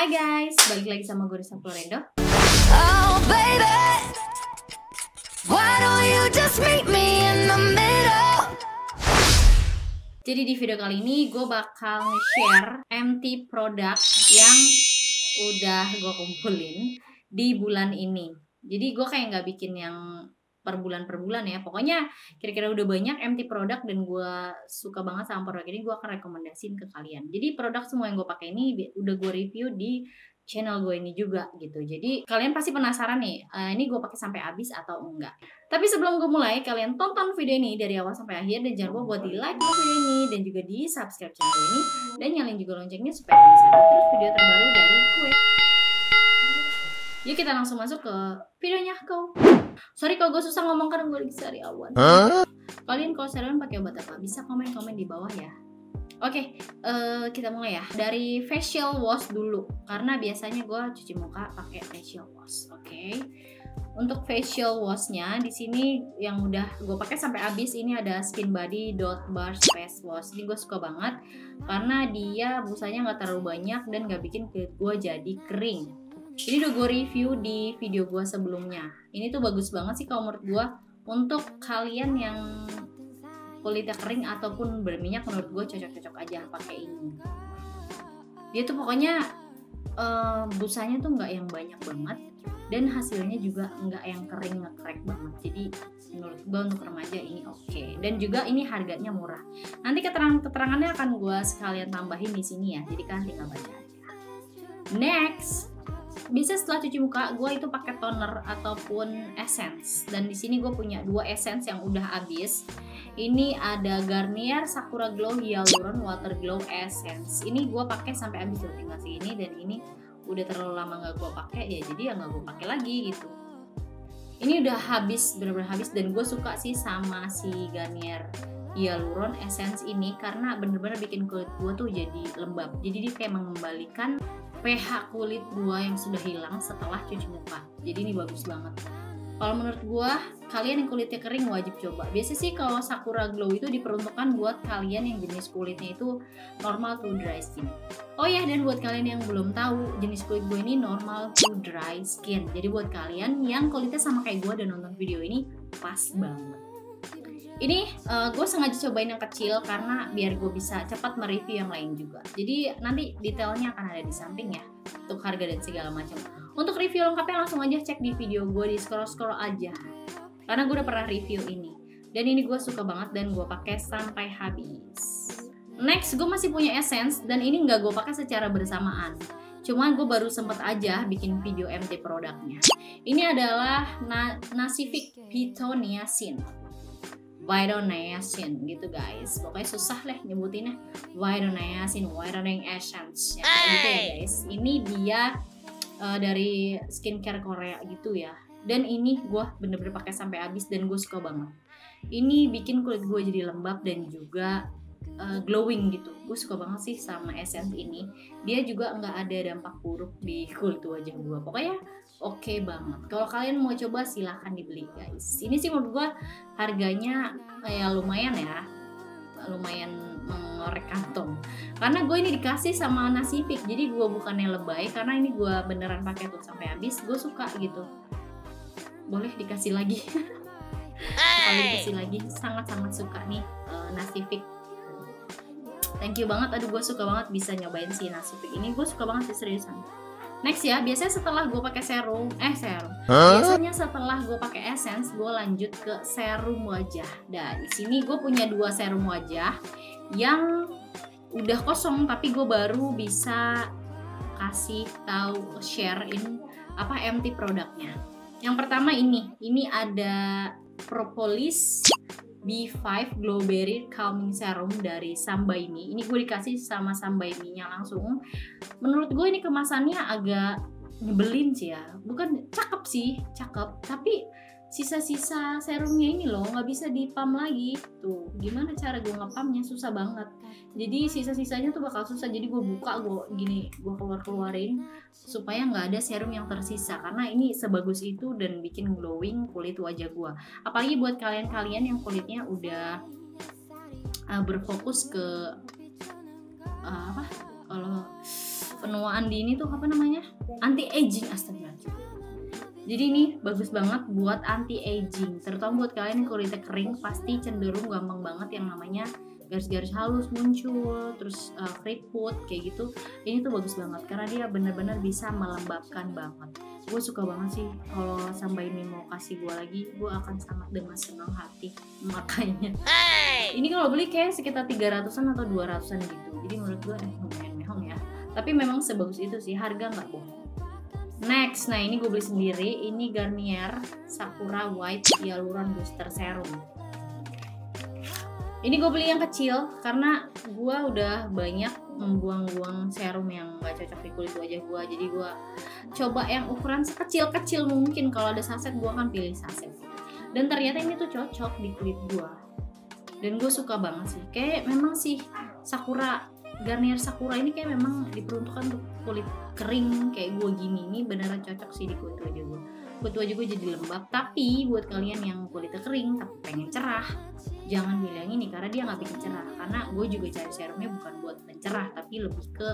Hai guys, balik lagi sama gue Risa Florendo. Oh baby, why don't you just meet me in the middle? Jadi di video kali ini gue bakal share MT produk yang udah gue kumpulin di bulan ini. Jadi gue kayak nggak bikin yang per bulan per bulan ya. Pokoknya kira-kira udah banyak MT produk dan gue suka banget sama produk ini gue akan rekomendasiin ke kalian. Jadi produk semua yang gue pakai ini udah gue review di channel gue ini juga gitu. Jadi kalian pasti penasaran nih eh, ini gue pakai sampai habis atau enggak. Tapi sebelum gue mulai kalian tonton video ini dari awal sampai akhir dan jangan lupa buat di like video ini dan juga di subscribe channel ini dan nyalain juga loncengnya supaya bisa terus video terbaru dari gue Yuk kita langsung masuk ke videonya. Kau. Sorry kalau gue susah ngomong karena gue lagi sariawan. Kalian kalau sariawan pakai obat apa? Bisa komen-komen di bawah ya. Oke, eh, kita mulai ya. Dari facial wash dulu, karena biasanya gue cuci muka pakai facial wash. Oke. Untuk facial washnya di sini yang udah gue pakai sampai habis ini ada Skin Body Dot Bar Face Wash. Ini gue suka banget karena dia busanya nggak terlalu banyak dan nggak bikin kulit gue jadi kering ini udah gue review di video gue sebelumnya. Ini tuh bagus banget sih kalau menurut gue untuk kalian yang kulitnya kering ataupun berminyak menurut gue cocok-cocok aja pakai ini. Dia tuh pokoknya eh, busanya tuh nggak yang banyak banget dan hasilnya juga nggak yang kering ngekrek banget. Jadi menurut gue untuk remaja ini oke. Dan juga ini harganya murah. Nanti keterangan keterangannya akan gue sekalian tambahin di sini ya. Jadi kalian tinggal baca aja. Next bisa setelah cuci muka gue itu pakai toner ataupun essence. Dan di sini gue punya dua essence yang udah habis. Ini ada Garnier Sakura Glow Hyaluron Water Glow Essence. Ini gue pakai sampai habis loh tinggal ini dan ini udah terlalu lama nggak gue pakai ya jadi ya nggak gue pakai lagi gitu. Ini udah habis bener-bener habis dan gue suka sih sama si Garnier Hyaluron Essence ini karena bener-bener bikin kulit gue tuh jadi lembab. Jadi dia kayak mengembalikan pH kulit gua yang sudah hilang setelah cuci muka. Jadi ini bagus banget. Kalau menurut gua, kalian yang kulitnya kering wajib coba. Biasa sih kalau Sakura Glow itu diperuntukkan buat kalian yang jenis kulitnya itu normal to dry skin. Oh ya, dan buat kalian yang belum tahu, jenis kulit gue ini normal to dry skin. Jadi buat kalian yang kulitnya sama kayak gua dan nonton video ini, pas banget. Ini gue sengaja cobain yang kecil karena biar gue bisa cepat mereview yang lain juga. Jadi nanti detailnya akan ada di samping ya untuk harga dan segala macam. Untuk review lengkapnya langsung aja cek di video gue di scroll scroll aja. Karena gue udah pernah review ini. Dan ini gue suka banget dan gue pakai sampai habis. Next gue masih punya essence dan ini nggak gue pakai secara bersamaan. Cuman gue baru sempet aja bikin video MT produknya. Ini adalah na Nasific Pitoniacin Vidoniacin gitu guys. Pokoknya susah lah nyebutinnya. Vidoniacin Whitening Essence ya, gitu ya guys. Ini dia uh, dari skincare Korea gitu ya. Dan ini gue bener-bener pakai sampai habis dan gue suka banget. Ini bikin kulit gue jadi lembab dan juga uh, glowing gitu. Gue suka banget sih sama essence ini. Dia juga nggak ada dampak buruk di kulit wajah gue pokoknya oke okay banget. Kalau kalian mau coba silahkan dibeli guys. Ini sih menurut gue harganya ya lumayan ya. Lumayan mengorek kantong. Karena gue ini dikasih sama Nasifik jadi gue bukannya lebay karena ini gue beneran pakai tuh sampai habis. Gue suka gitu. Boleh dikasih lagi. Kalau dikasih lagi. Sangat sangat suka nih uh, Nasifik thank you banget aduh gue suka banget bisa nyobain si Nasifik ini gue suka banget sih seriusan Next ya, biasanya setelah gue pakai serum, eh serum. Biasanya setelah gue pakai essence, gue lanjut ke serum wajah. Dan di sini gue punya dua serum wajah yang udah kosong, tapi gue baru bisa kasih tahu sharein apa MT produknya. Yang pertama ini, ini ada propolis B5 Glowberry Calming Serum dari Sambaimi. Ini gue dikasih sama Sambaiminya langsung. Menurut gue ini kemasannya agak nyebelin sih ya. Bukan cakep sih, cakep. Tapi sisa-sisa serumnya ini loh nggak bisa dipam lagi. Tuh, gimana cara gue ngepamnya susah banget. Jadi sisa-sisanya tuh bakal susah. Jadi gue buka, gue gini, gue keluar-keluarin supaya nggak ada serum yang tersisa. Karena ini sebagus itu dan bikin glowing kulit wajah gue apalagi buat kalian-kalian yang kulitnya udah uh, berfokus ke uh, apa? Kalau penuaan dini tuh apa namanya? Anti aging astaga jadi ini bagus banget buat anti aging terutama buat kalian yang kulitnya kering pasti cenderung gampang banget yang namanya garis-garis halus muncul terus uh, keriput kayak gitu. Ini tuh bagus banget karena dia benar-benar bisa melembabkan banget. Gue suka banget sih kalau sampai ini mau kasih gue lagi gue akan sangat dengan senang hati makanya ini kalau beli kayak sekitar 300an atau 200an gitu. Jadi menurut gue eh, lumayan mehong ya. Tapi memang sebagus itu sih harga nggak bohong. Next, nah ini gue beli sendiri. Ini Garnier Sakura White Hyaluron Booster Serum. Ini gue beli yang kecil karena gue udah banyak membuang-buang serum yang gak cocok di kulit wajah gue. Jadi gue coba yang ukuran sekecil-kecil mungkin. Kalau ada saset, gue akan pilih saset. Dan ternyata ini tuh cocok di kulit gue. Dan gue suka banget sih. Kayak memang sih Sakura Garnier Sakura ini kayak memang diperuntukkan untuk kulit kering kayak gue gini ini beneran cocok sih di kulit wajah gue kulit wajah gue jadi lembab. Tapi buat kalian yang kulitnya kering tapi pengen cerah jangan bilang ini karena dia nggak bikin cerah. Karena gue juga cari serumnya bukan buat pencerah tapi lebih ke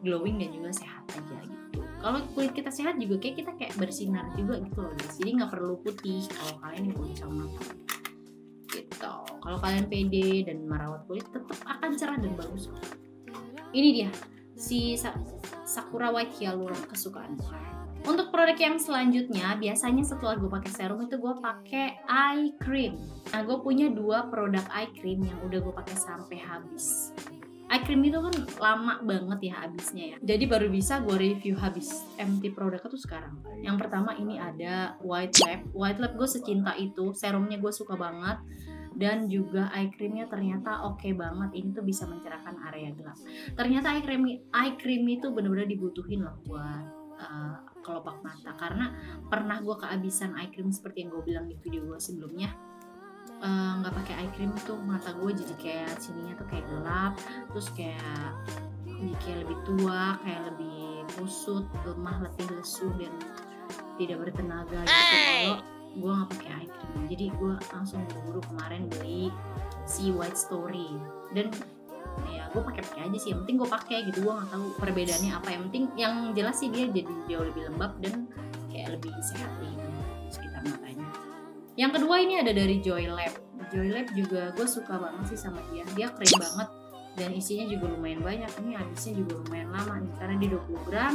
glowing dan juga sehat aja gitu. Kalau kulit kita sehat juga kayak kita kayak bersinar juga gitu loh guys. Jadi nggak perlu putih kalau kalian yang kulit sama gitu. Kalau kalian pede dan merawat kulit tetap akan cerah dan bagus ini dia si Sakura White Hyaluron kesukaan gue. Untuk produk yang selanjutnya, biasanya setelah gue pakai serum itu gue pakai eye cream. Nah, gue punya dua produk eye cream yang udah gue pakai sampai habis. Eye cream itu kan lama banget ya habisnya ya. Jadi baru bisa gue review habis empty produknya tuh sekarang. Yang pertama ini ada White Lab. White Lab gue secinta itu, serumnya gue suka banget dan juga eye creamnya ternyata oke okay banget ini tuh bisa mencerahkan area gelap ternyata eye cream eye cream itu bener-bener dibutuhin loh buat uh, kelopak mata. Karena pernah gue kehabisan eye cream seperti yang gue bilang di video gue sebelumnya eh, nggak uh, pakai eye cream tuh mata gue jadi kayak sininya tuh kayak gelap terus kayak jadi kayak lebih tua kayak lebih kusut lemah letih lesu dan tidak bertenaga gitu. Kalau gue nggak pakai eye cream. Jadi gue langsung buru-buru kemarin beli si White Story. Dan gue pakai pakai aja sih yang penting gue pakai gitu gue nggak tahu perbedaannya apa. Yang penting yang jelas sih dia jadi jauh lebih lembab dan kayak lebih sehat di sekitar matanya. Yang kedua ini ada dari Joy Lab. Joy Lab juga gue suka banget sih sama dia. Dia keren banget dan isinya juga lumayan banyak. Ini habisnya juga lumayan lama nih karena dia 20 gram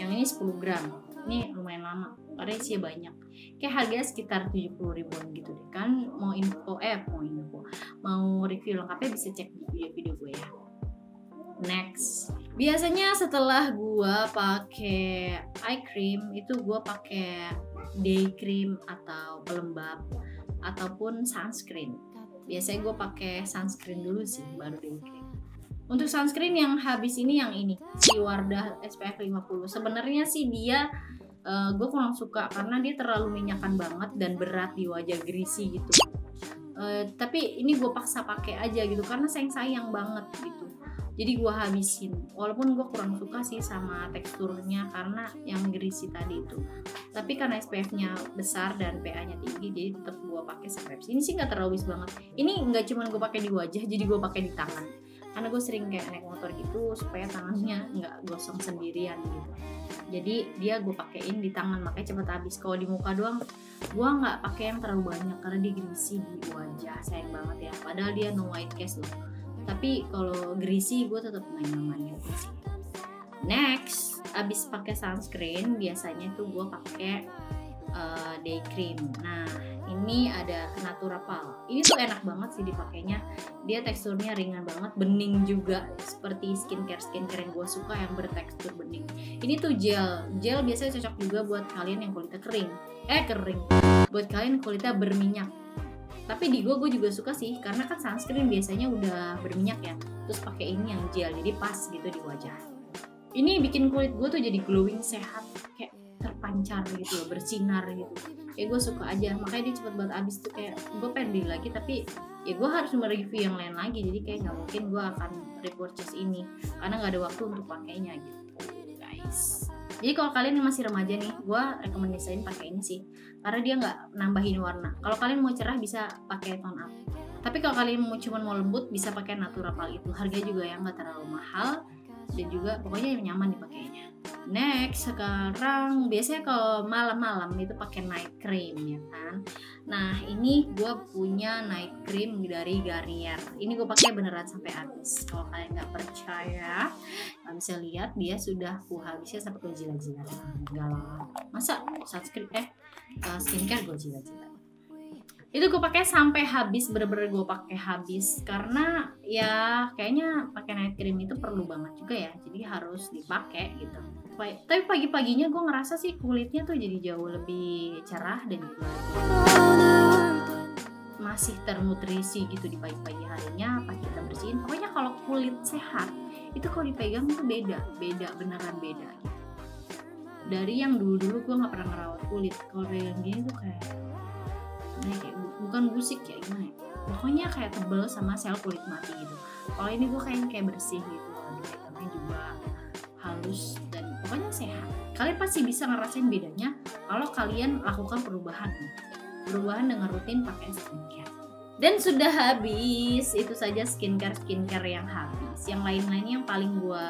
yang ini 10 gram. Ini lumayan lama karena isinya banyak. Kayak harganya sekitar 70 ribuan gitu deh. Kan mau info eh mau info mau review lengkapnya bisa cek di video-video gue ya next. Biasanya setelah gue pakai eye cream itu gue pakai day cream atau pelembab ataupun sunscreen. Biasanya gue pakai sunscreen dulu sih baru day cream. Untuk sunscreen yang habis ini yang ini si Wardah SPF 50 sebenarnya sih dia uh, gue kurang suka karena dia terlalu minyakan banget dan berat di wajah greasy gitu. Uh, tapi ini gue paksa pakai aja gitu karena sayang sayang banget gitu jadi gue habisin. Walaupun gue kurang suka sih sama teksturnya karena yang greasy tadi itu. Tapi karena SPF nya besar dan PA nya tinggi jadi tetap gue pakai sampai ini sih nggak terlalu banget. Ini nggak cuma gue pakai di wajah jadi gue pakai di tangan. Karena gue sering kayak naik motor gitu supaya tangannya nggak gosong sendirian gitu. Jadi dia gue pakein di tangan makanya cepet habis. Kalau di muka doang gue nggak pakai yang terlalu banyak karena dia greasy di wajah. Sayang banget ya. Padahal dia no white cast loh tapi kalau greasy gue tetap nggak nyaman gitu sih next abis pakai sunscreen biasanya tuh gue pakai uh, day cream nah ini ada Natura Pal. Ini tuh enak banget sih dipakainya. Dia teksturnya ringan banget, bening juga seperti skincare skincare yang gue suka yang bertekstur bening. Ini tuh gel, gel biasanya cocok juga buat kalian yang kulitnya kering. Eh kering, buat kalian kulitnya berminyak. Tapi di gue gue juga suka sih karena kan sunscreen biasanya udah berminyak ya. Terus pakai ini yang gel, jadi pas gitu di wajah. Ini bikin kulit gue tuh jadi glowing sehat kayak terpancar gitu loh, bersinar gitu ya gue suka aja makanya dia cepet banget abis tuh kayak gue pengen beli lagi tapi ya gue harus mereview yang lain lagi jadi kayak nggak mungkin gue akan repurchase ini karena nggak ada waktu untuk pakainya gitu guys jadi kalau kalian yang masih remaja nih gue rekomendasiin pakai ini sih. Karena dia nggak nambahin warna. Kalau kalian mau cerah bisa pakai tone up. Tapi kalau kalian mau cuma mau lembut bisa pakai natural itu harga juga yang nggak terlalu mahal dan juga pokoknya nyaman dipakainya. Next sekarang biasanya kalau malam-malam itu pakai night cream ya kan? Nah ini gue punya night cream dari Garnier. Ini gue pakai beneran sampai habis. Kalau kalian nggak percaya kalian bisa lihat dia sudah ku habisnya sampai ke jilat-jilat. Enggak lah. Masa sunscreen eh uh, skincare gue jilat-jilat itu gue pakai sampai habis bener-bener gue pakai habis. Karena ya kayaknya pakai night cream itu perlu banget juga ya. Jadi harus dipakai gitu. Tapi pagi-paginya gue ngerasa sih kulitnya tuh jadi jauh lebih cerah dan juga masih ternutrisi gitu di pagi-pagi harinya pas kita bersihin. Pokoknya kalau kulit sehat itu kalau dipegang tuh beda beda beneran beda. Gitu dari yang dulu-dulu gue nggak pernah ngerawat kulit. Kalau pegang gini tuh kayak nah, kayak bukan busik ya gimana ya? Pokoknya kayak tebel sama sel kulit mati gitu. Kalau ini gue kayak kayak bersih gitu kalau dipegangnya juga halus dan pokoknya sehat. Kalian pasti bisa ngerasain bedanya kalau kalian lakukan perubahan. Perubahan dengan rutin pakai skincare. Dan sudah habis. Itu saja skincare skincare yang habis. Yang lain-lainnya yang paling gue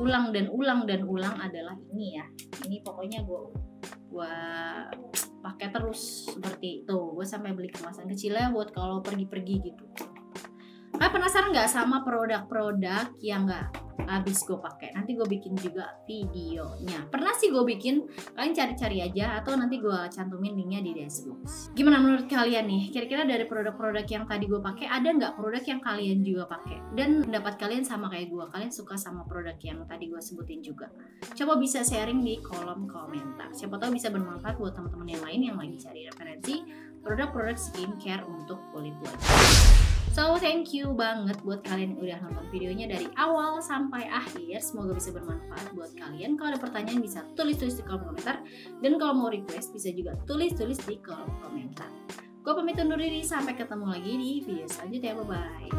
ulang dan ulang dan ulang adalah ini ya. Ini pokoknya gue gue pakai terus seperti itu. Gue sampai beli kemasan kecilnya buat kalau pergi-pergi gitu. Kalian penasaran nggak sama produk-produk yang nggak habis gue pakai? Nanti gue bikin juga videonya. Pernah sih gue bikin, kalian cari-cari aja atau nanti gue cantumin linknya di deskripsi. Gimana menurut kalian nih? Kira-kira dari produk-produk yang tadi gue pakai ada nggak produk yang kalian juga pakai? Dan pendapat kalian sama kayak gue, kalian suka sama produk yang tadi gue sebutin juga? Coba bisa sharing di kolom komentar. Siapa tahu bisa bermanfaat buat teman-teman yang lain yang lagi cari referensi produk-produk skincare untuk kulit wajah. So thank you banget buat kalian yang udah nonton videonya dari awal sampai akhir. Semoga bisa bermanfaat buat kalian. Kalau ada pertanyaan bisa tulis-tulis di kolom komentar. Dan kalau mau request bisa juga tulis-tulis di kolom komentar. Gue pamit undur diri sampai ketemu lagi di video selanjutnya. Bye bye.